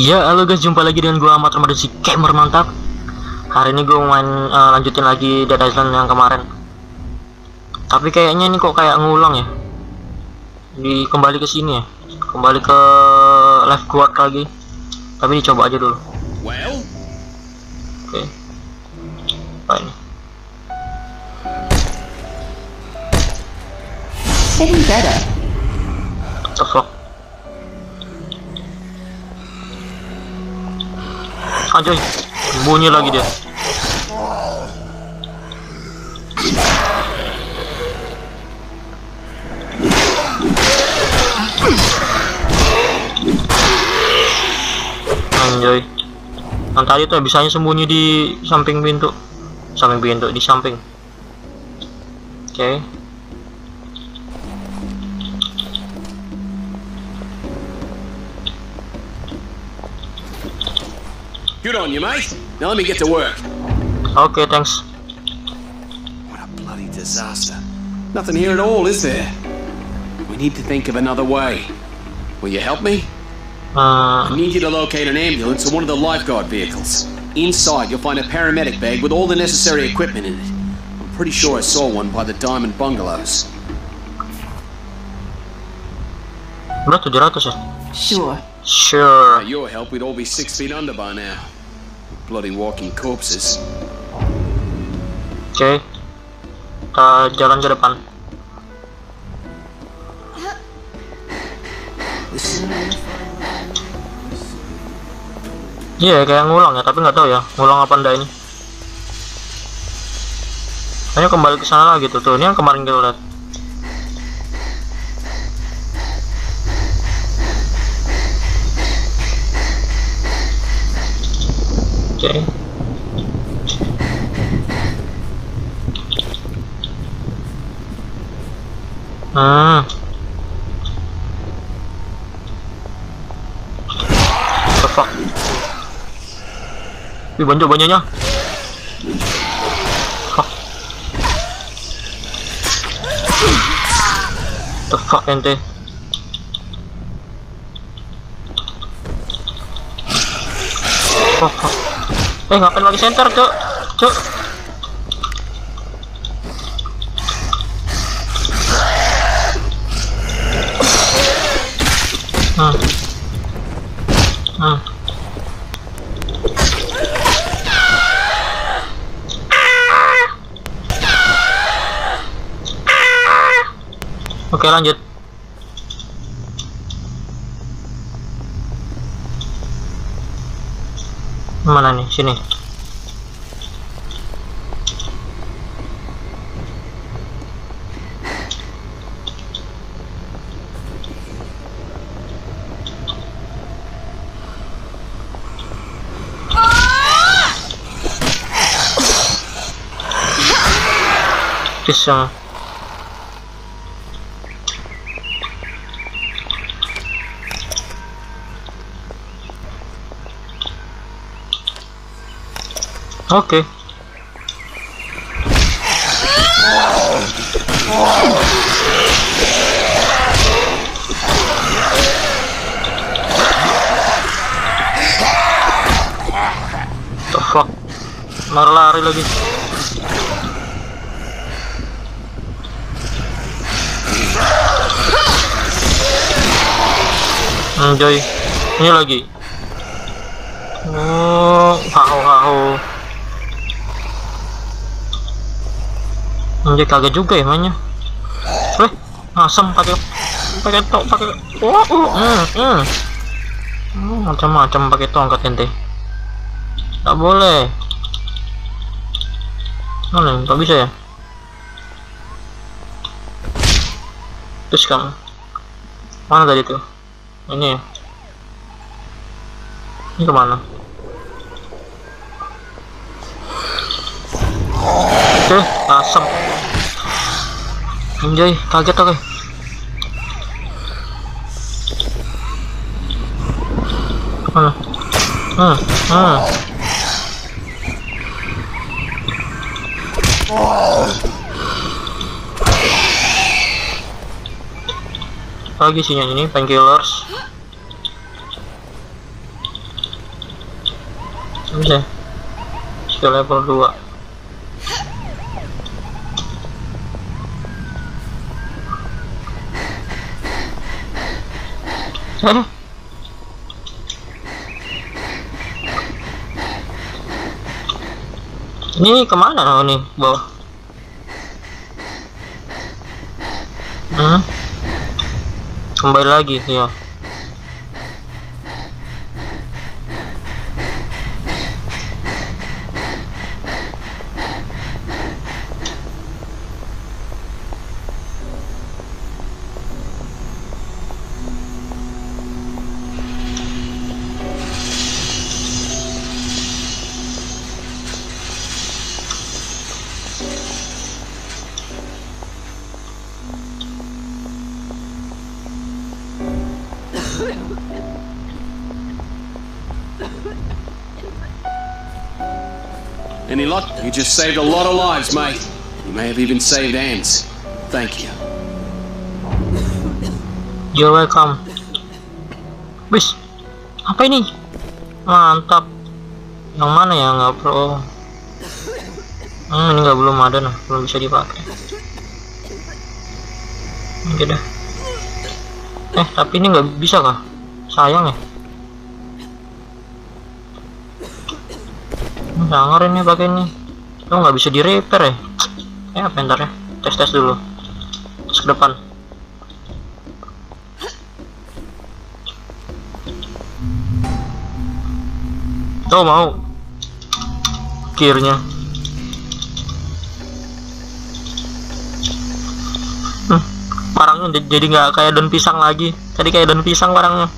Ya, halo guys, jumpa lagi dengan gua Ahmad Ramadan si gamer mantap. Hari ini gua main eh, lanjutin lagi Dead Island yang kemarin. Tapi kayaknya ini kok kayak ngulang ya. Di kembali ke sini ya. Kembali ke live guard lagi. Tapi dicoba aja dulu. Well, Oke. Apa ini? Getting better. What the fuck? Anjoy, bunyi lagi dia. Anjoy. Yang tadi tuh bisanya sembunyi di samping pintu. Samping pintu, di samping. Oke. Good on you, mate. Now let me get to work. Okay, thanks. What a bloody disaster. Nothing here at all, is there? We need to think of another way. Will you help me? I Eh, need you to locate an ambulance or one of the lifeguard vehicles. Inside, you'll find a paramedic bag with all the necessary equipment in it. I'm pretty sure I saw one by the Diamond Bungalows. berapa 700 ya? Sure. By Sure. your help, we'd all be six feet under by now. Bloody walking corpses. Oke. Kita jalan ke depan. Iya, kayak ngulang ya, tapi nggak tahu ya, ngulang apa enggak ini. Hanya kembali ke sana lagi tuh, tuh. Ini yang kemarin kita lihat. Oke. Hmm. The fuck? Wih, banyak banyaknya. Fuck. The fuck ente. Oh, fuck. Eh, ngapain lagi center, cok? Cok. Hmm. Hmm. Oke lanjut. Mana nih? Sini. Bisa. Oke. Fuck? Malah lari lagi. Enjoy. Ini lagi. Oh, hao hao. Anjir kaget juga ya mainnya. Weh, asam pakai pakai tok pakai oh, uh, hmm, hmm. Hmm, macam-macam pakai tongkat ente. Tak boleh. Mana? Tak bisa ya? Terus kamu mana tadi tuh? Ini ya? Ini ke mana? Oke, asam. Anjay, kaget oke. Mana? Hmm, hmm. Lagi sih yang ini painkillers. bisa skill level 2 Eh? Ini ke mana oh, nih bawah? Hmm? Kembali lagi ya. Luck? You just saved a lot of lives, mate. You may have even saved Anne's. Thank you. You're welcome. Bis, apa ini? Mantap. Yang mana ya nggak pro? Hmm, ini nggak belum ada nah, belum bisa dipakai. Oke dah. Eh, tapi ini nggak bisa kah? Sayang ya. Sangar ini pakai ini lo nggak bisa di repair ya? Ya apa ya? Tes tes dulu. Terus ke depan. Oh mau. Gearnya. Hmm, barangnya jadi nggak kayak daun pisang lagi. Tadi kayak daun pisang barangnya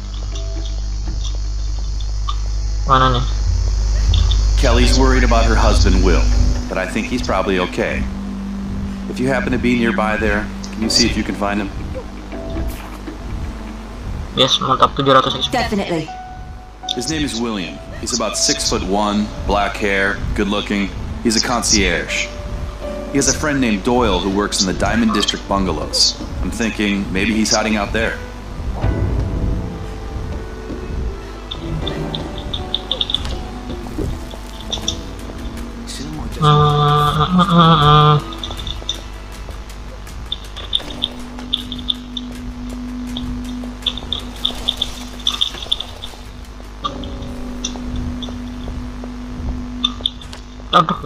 mana nih Kelly's worried about her husband, Will, but I think he's probably okay. If you happen to be nearby there, can you see if you can find him? Yes, mantap 700 Definitely. His name is William. He's about six foot one, black hair, good looking. He's a concierge. He has a friend named Doyle who works in the Diamond District bungalows. I'm thinking maybe he's hiding out there. Aduh,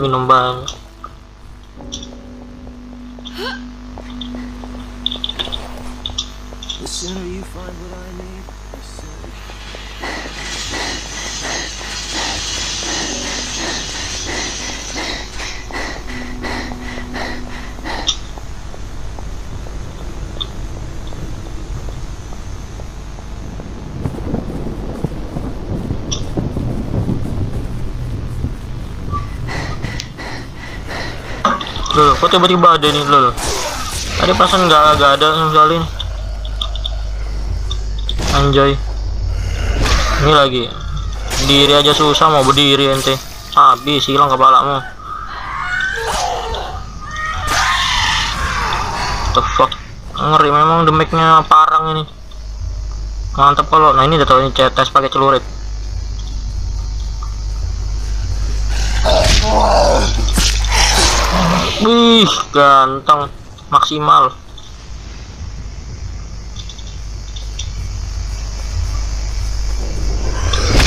minum banyak. The sooner you find what I need, the sooner. Loh, kok tiba-tiba ada nih lol? Tadi perasaan nggak nggak ada sama sekali nih. Anjay. Ini lagi. Diri aja susah mau berdiri ente. Habis hilang kepalamu. The fuck. Ngeri memang demeknya parang ini. Mantap kalau. Nah ini udah tau ini tes pakai celurit. Wih, ganteng, maksimal.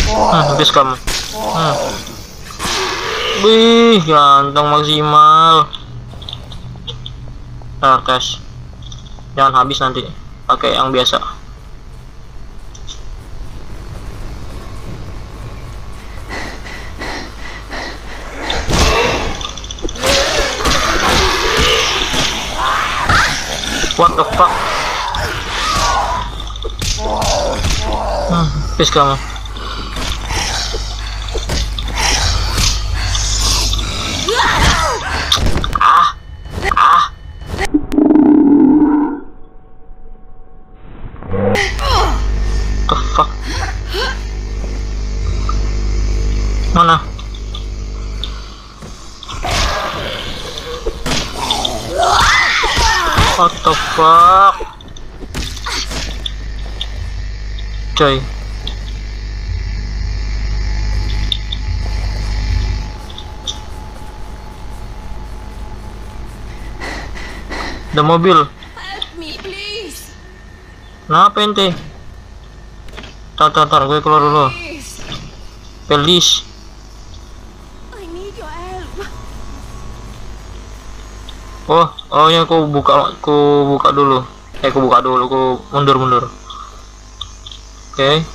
Hmm, habis kamu. Hmm. Wih, ganteng maksimal. Nah, tes. Jangan habis nanti. Pakai yang biasa. What the fuck? the fuck? Coy. Ada mobil. Kenapa ente tar tar tar gue keluar dulu. Please. Oh, oh ya aku buka, aku buka dulu. Eh, aku buka dulu, aku mundur, mundur. Oke.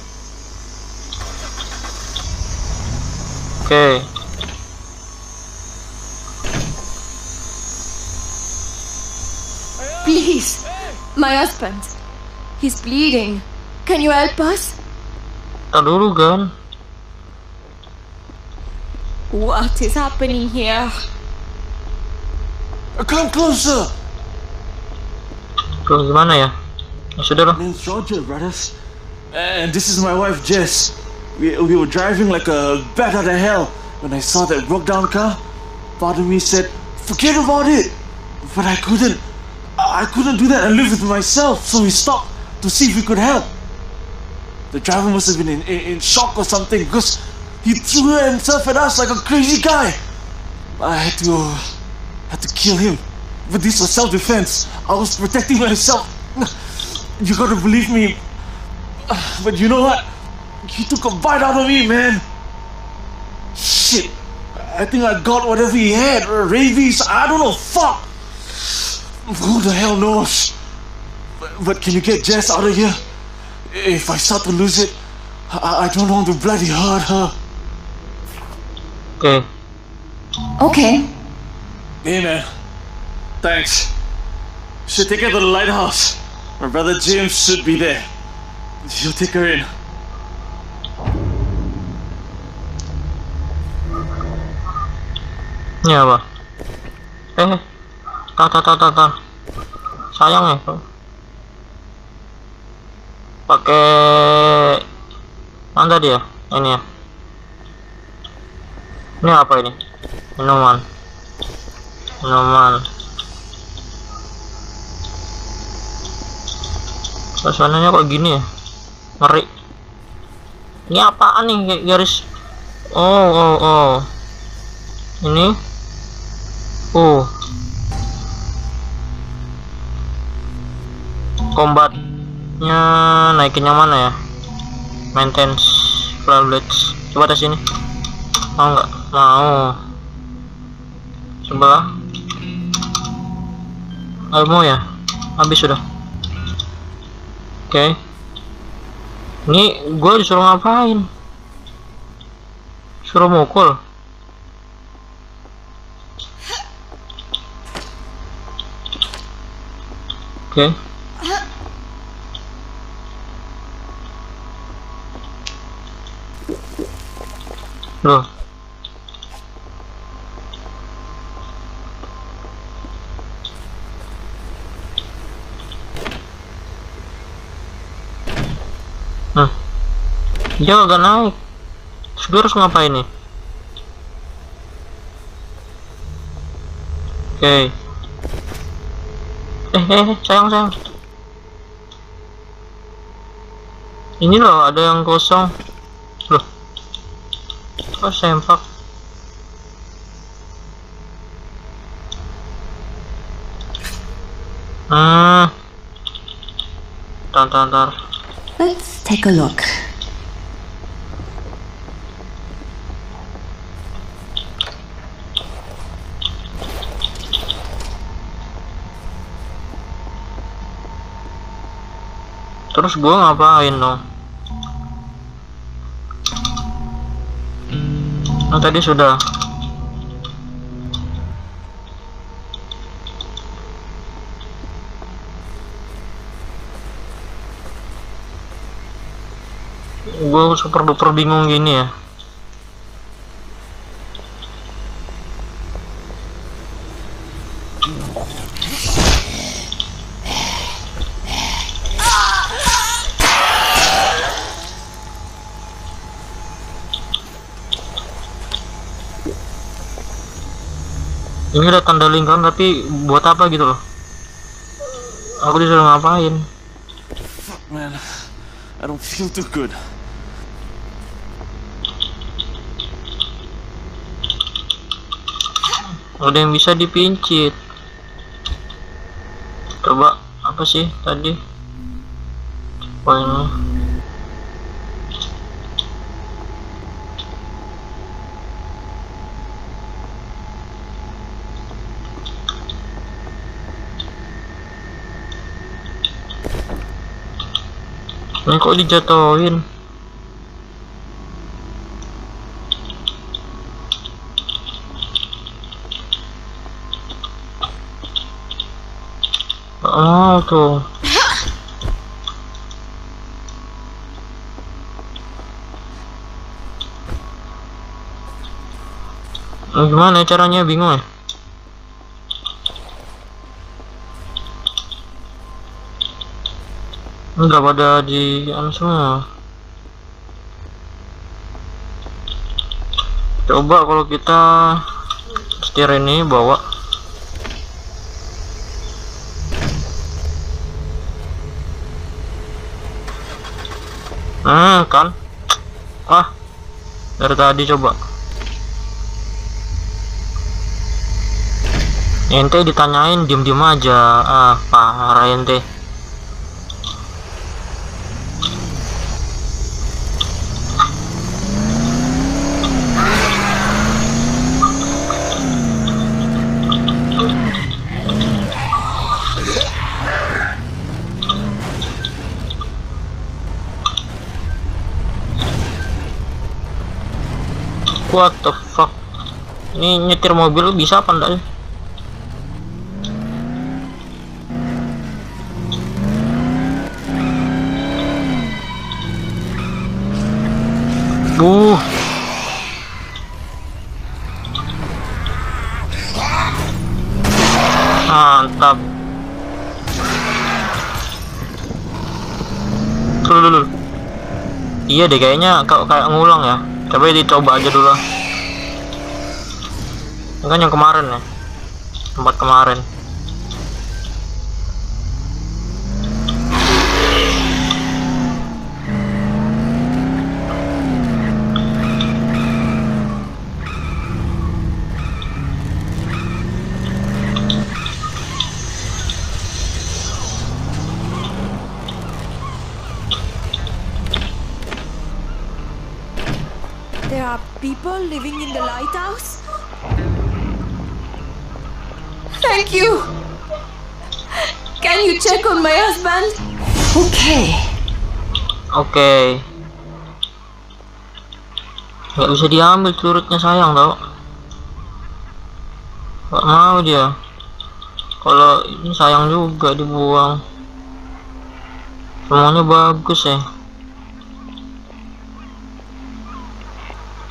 Oke. Please. My husband. He's bleeding. Can you help us? Tar dulu kan. What is happening here? Come closer! Tuh, gimana ya? Sudah lah. name's Roger, brothers. And this is my wife, Jess. We, we were driving like a bat out of hell when I saw that broke down car. Part of me said, forget about it. But I couldn't. I couldn't do that and live with myself, so we stopped to see if we could help. The driver must have been in, in, in shock or something because he threw himself at us like a crazy guy. I had to had to kill him. But this was self-defense. I was protecting myself. You gotta believe me. But you know what? He took a bite out of me, man. Shit. I think I got whatever he had. or Rabies. I don't know. Fuck. Who the hell knows? But, but can you get Jess out of here? If I start to lose it, I, I don't want to bloody hurt her. Oke. Okay. Hey, man. Thanks. Should take her to the lighthouse. My brother James should be there. He'll take her in. Ini apa? Eh, tar, tar, tar, tar, tar. Sayang ya. Pakai mana dia? Ini ya. Ini apa ini? Minuman. Minuman. Suasananya kok gini ya? Ngeri. Ini apaan nih garis? Oh, oh, oh. Ini Oh. Combatnya naikin yang mana ya? Maintenance Blades. Coba tes ini. Mau nggak? Mau. Sebelah. Ayo mau ya? Habis sudah. Oke. Ini gue disuruh ngapain? Suruh mukul. Oke. Loh. Dia agak naik. Gue harus ngapain nih? Oke. Eh, eh, eh, sayang, sayang. Ini loh, ada yang kosong. Loh. Kok sempak? Hmm. Tar, tar, tar. Let's take a look. Terus gua ngapain dong? Nah, tadi sudah. Gue super duper bingung gini ya. Ini ada tanda lingkaran tapi buat apa gitu loh? Aku disuruh ngapain? Man, I don't feel too good. Ada yang bisa dipincit. coba apa sih tadi poinnya ini kok dijatuhin? Mau tuh Nah, gimana ya caranya? Bingung ya Enggak pada di anu semua. Coba kalau kita setir ini bawa. Hmm kan? Ah dari tadi coba. Ente ditanyain diem diem aja. Ah parah ente What the fuck? Ini nyetir mobil bisa apa enggak sih? Uh. Mantap. Iya deh kayaknya kau kayak ngulang ya. Coba dicoba aja dulu. Ini kan yang kemarin ya. Tempat kemarin. Living in the lighthouse? Thank you! Can you check on my husband? Okay. Oke. Nggak bisa diambil turutnya sayang tau. Gak mau dia. Kalau ini sayang juga dibuang. Semuanya bagus ya.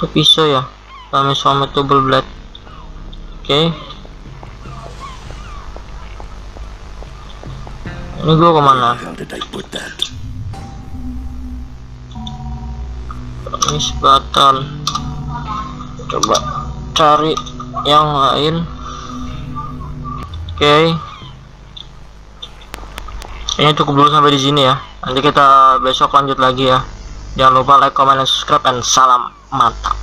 Itu pisau ya. Kami suami double blade. Oke. Ini gua ke mana? How did I put that? Miss batal coba cari yang lain oke ini cukup dulu sampai di sini ya nanti kita besok lanjut lagi ya jangan lupa like comment dan subscribe dan salam mantap